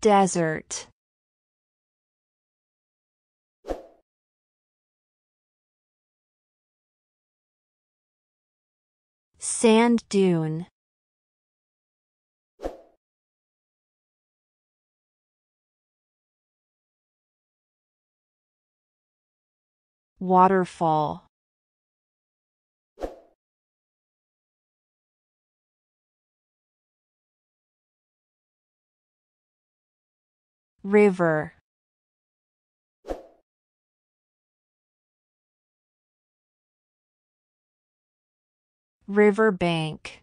Desert. Sand dune. Waterfall. River. Riverbank.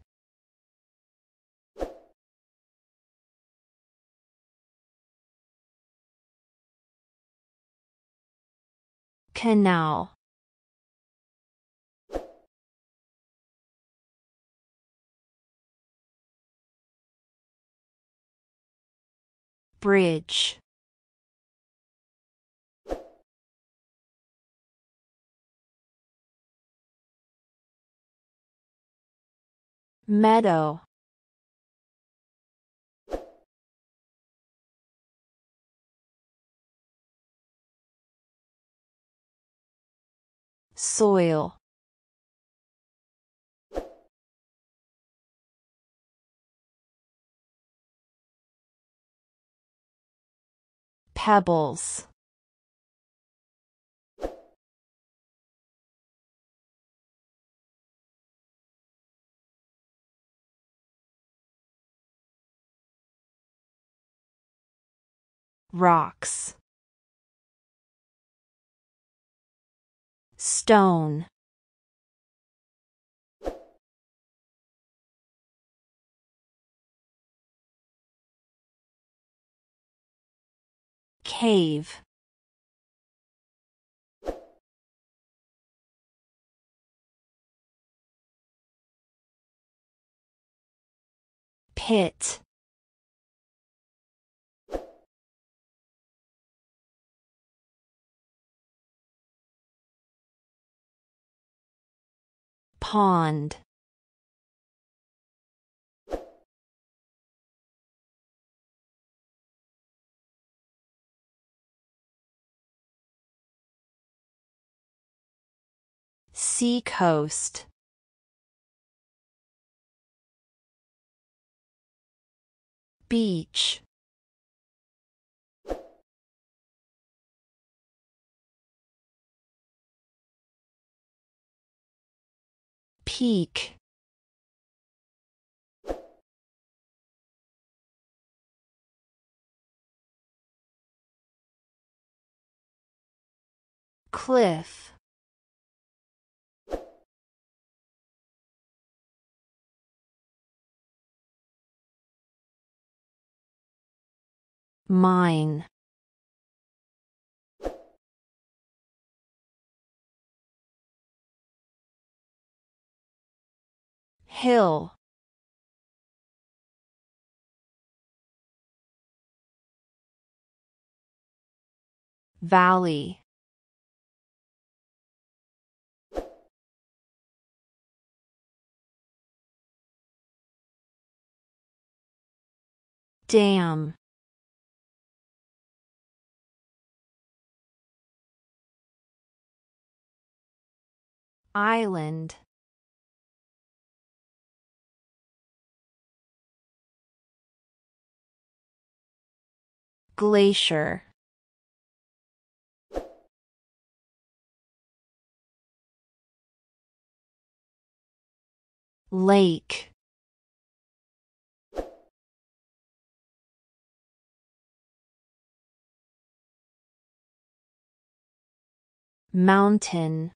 Canal. Bridge. Meadow. Soil. Pebbles. Rocks. Stone. Cave. Pit. Pond. Sea coast. Beach. Peak. Cliff. Mine. Hill. Valley. Dam. Island. Glacier. Lake. Mountain.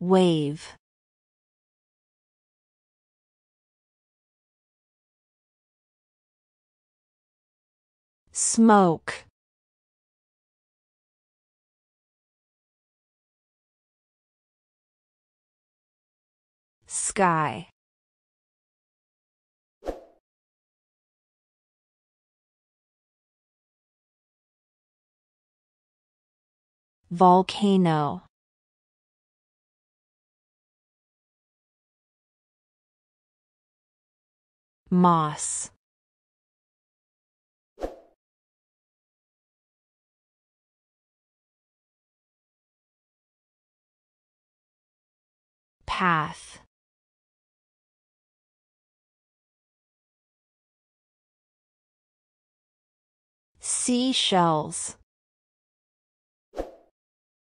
Wave. Smoke. Sky. Volcano. Moss. Path. Seashells